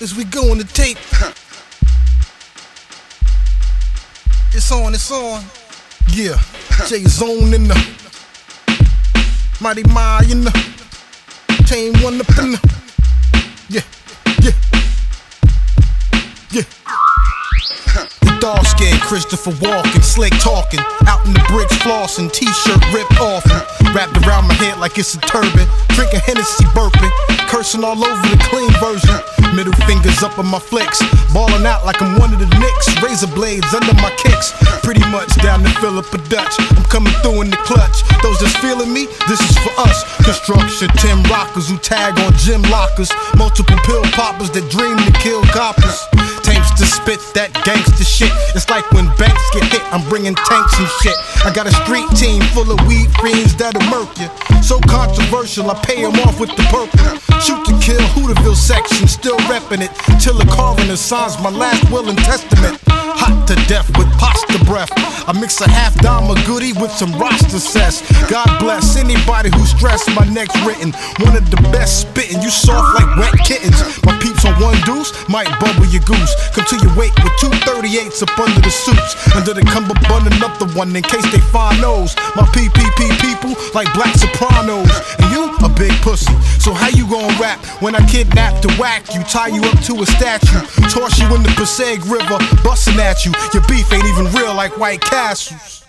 as we go on the tape. It's on, it's on. Yeah, J Zone in the Mighty Mi in the Tame one up in the Yeah, yeah, yeah. Dog scared Christopher Walken, slick talking, out in the bricks flossing, t-shirt ripped off, wrapped around my head like it's a turban, drinking Hennessy burping, cursing all over the clean version. Middle fingers up on my flicks, balling out like I'm one of the Knicks. Razor blades under my kicks, pretty much down to Philippa Dutch. I'm coming through in the clutch. Those that's feeling me, this is for us. Construction, Tim rockers who tag on gym lockers, multiple pill poppers that dream to kill coppers. Spit that gangster shit. It's like when banks get hit, I'm bringing tanks and shit. I got a street team full of weed fiends that'll murk you. So controversial, I pay them off with the purple. Shoot to kill, Hooterville section, still reppin' it. Till the coroner signs my last will and testament. Hot to death with pasta breath. I mix a half dime of goody with some roster cess. God bless anybody who stressed my next written. One of the best spitting, you soft like wet kittens. One deuce might bubble your goose. Come to your wake with two 38s up under the suits. Under the cummerbund, another one in case they find those. My PPP people like black sopranos. And you a big pussy. So how you gon' rap when I kidnap the whack you? Tie you up to a statue. Toss you in the Passaic River, bustin' at you. Your beef ain't even real like White Castles.